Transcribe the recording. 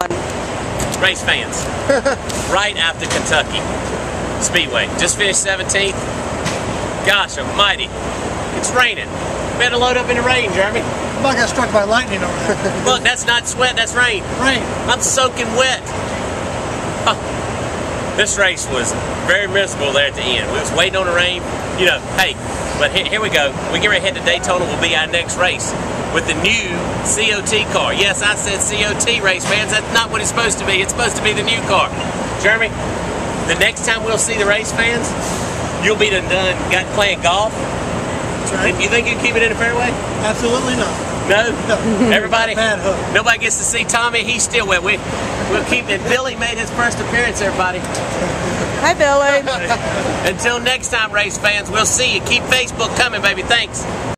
won. Race fans, right after Kentucky Speedway. Just finished 17th. Gosh almighty, it's raining. Better load up in the rain, Jeremy. I about got struck by lightning over there. Look, that's not sweat, that's rain. Rain. I'm soaking wet. Huh. This race was very miserable there at the end. We was waiting on the rain. You know, hey, but here, here we go. We get ready to head to Daytona will be our next race with the new COT car. Yes, I said COT race fans. That's not what it's supposed to be. It's supposed to be the new car. Jeremy, the next time we'll see the race fans, you'll be done, done got playing golf. That's right. You think you can keep it in the fairway? Absolutely not. No? No. Everybody? Bad hook. Nobody gets to see Tommy. He's still wet. We, we'll keep it. Billy made his first appearance, everybody. Hi, Billy. Until next time, race fans, we'll see you. Keep Facebook coming, baby. Thanks.